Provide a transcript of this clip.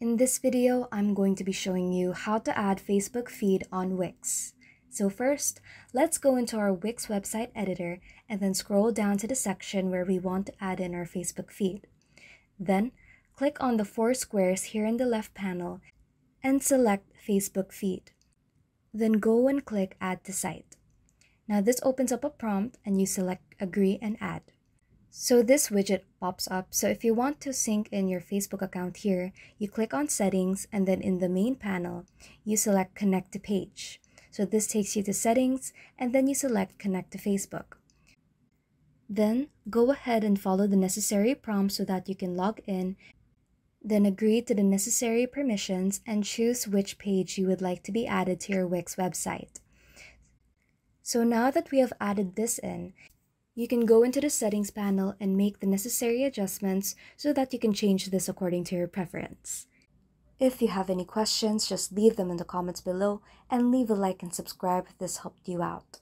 In this video, I'm going to be showing you how to add Facebook feed on Wix. So first, let's go into our Wix website editor and then scroll down to the section where we want to add in our Facebook feed. Then, click on the four squares here in the left panel and select Facebook feed. Then go and click Add to Site. Now this opens up a prompt and you select Agree and Add. So this widget pops up. So if you want to sync in your Facebook account here, you click on Settings and then in the main panel, you select Connect to Page. So this takes you to Settings and then you select Connect to Facebook. Then go ahead and follow the necessary prompts so that you can log in then agree to the necessary permissions and choose which page you would like to be added to your Wix website. So now that we have added this in, you can go into the settings panel and make the necessary adjustments so that you can change this according to your preference. If you have any questions, just leave them in the comments below and leave a like and subscribe if this helped you out.